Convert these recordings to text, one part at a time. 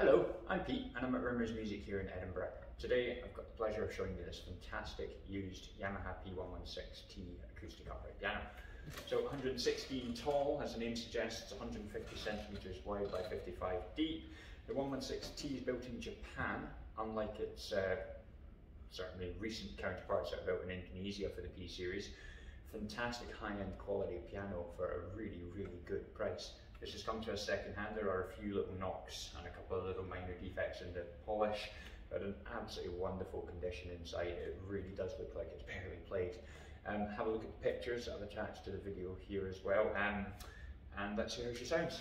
Hello, I'm Pete and I'm at Rimmers Music here in Edinburgh. Today I've got the pleasure of showing you this fantastic used Yamaha P116T acoustic upright piano. So 116 tall, as the name suggests, 150 centimeters wide by 55 deep. The 116T is built in Japan, unlike its uh, certainly recent counterparts that are built in Indonesia for the P series. Fantastic high-end quality piano for a really, really good price. This has come to us second hand. There are a few little knocks and a couple of little minor defects in the polish, but an absolutely wonderful condition inside. It really does look like it's barely played. Um, have a look at the pictures I've attached to the video here as well, um, and let's hear how she sounds.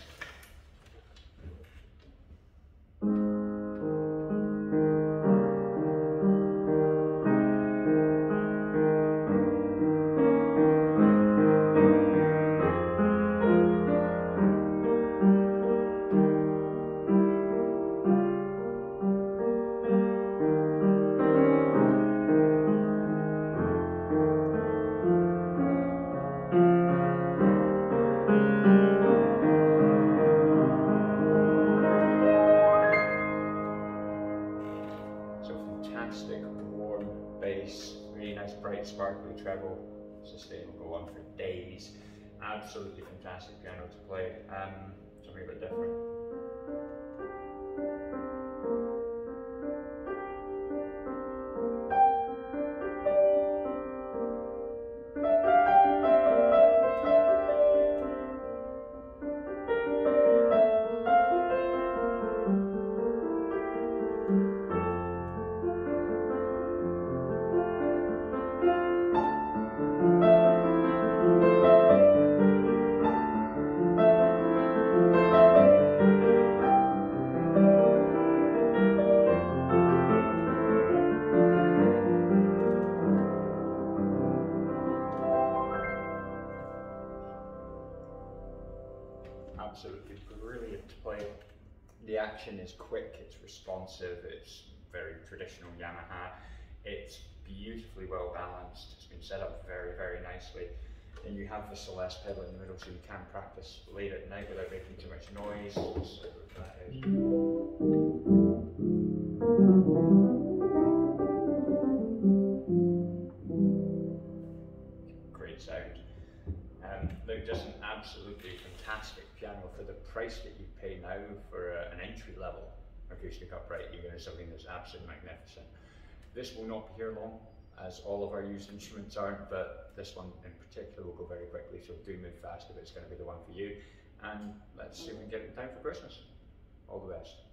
Bass, really nice bright sparkly treble, sustain will go on for days. Absolutely fantastic piano to play, um, something a bit different. Absolutely brilliant to play. The action is quick, it's responsive, it's very traditional Yamaha. It's beautifully well balanced, it's been set up very, very nicely. And you have the Celeste pedal in the middle so you can practice late at night without making too much noise. Great they're just an absolutely fantastic piano for the price that you pay now for a, an entry level acoustic upright. You're getting something that's absolutely magnificent. This will not be here long, as all of our used instruments aren't, but this one in particular will go very quickly, so do move fast if it's going to be the one for you. And let's see if we can get it in time for Christmas. All the best.